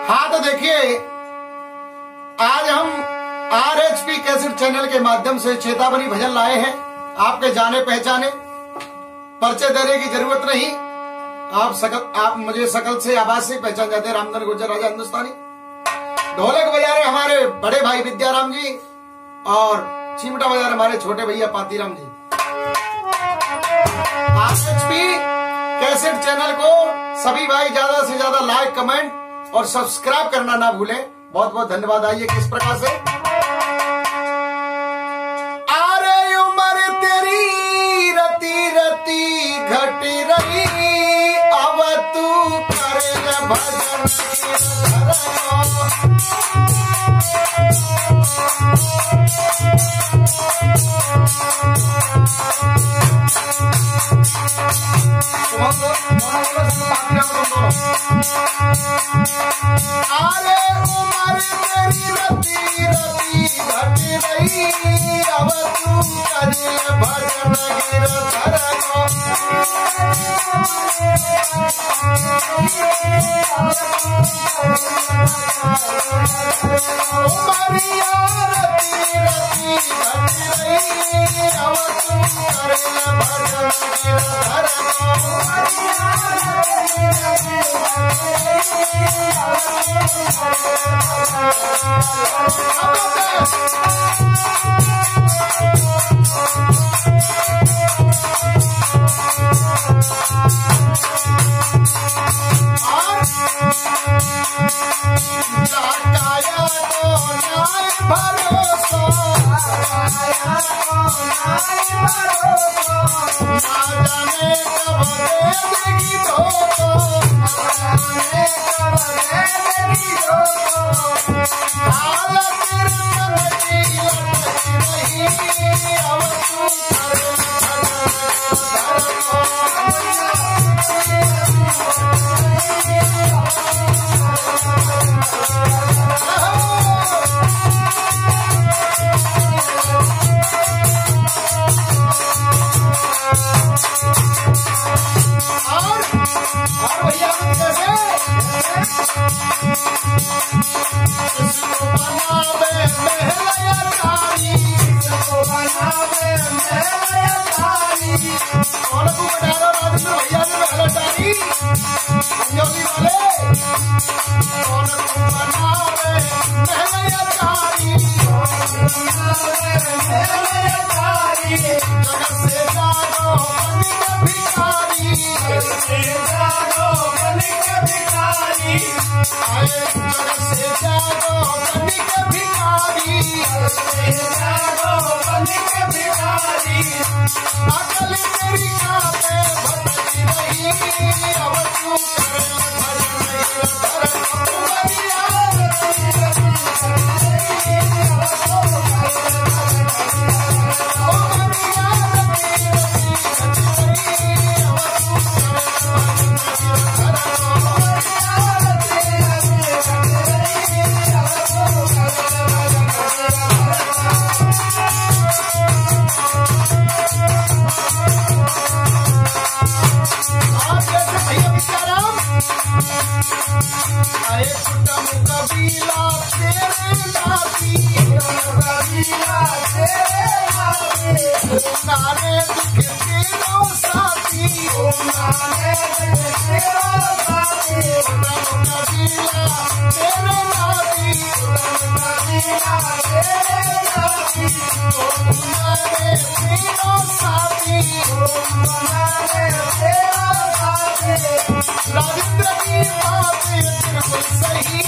हाँ तो देखिए, आज हम R H P cassette channel के माध्यम से चेतावनी भजन लाए हैं। आपके जाने पहचाने, परिचय देने की ज़रूरत नहीं। आप सकल, आप मुझे सकल से आवाज़ से पहचान जाते हैं, रामधन गुर्जर, राजा हिंदुस्तानी। ढोलक बजा रहे हमारे बड़े भाई विद्याराम जी और चिमटा बजा रहे हमारे छोटे भैया Patiram ji. RHP cassette channel को सभी भाई ज़्यादा से ज़्यादा लाइक कमेंट और सब्सक्राइब करना ना भूलें। बहुत बहुत धन्यवाद। आइए किस प्रकार से? आरे उमर तेरी रती रती घट रही, अब तू कर भजन रती रती घट के के अकल तेरी कापे भटकी रही अब तू कर राजेंद्र की बात सही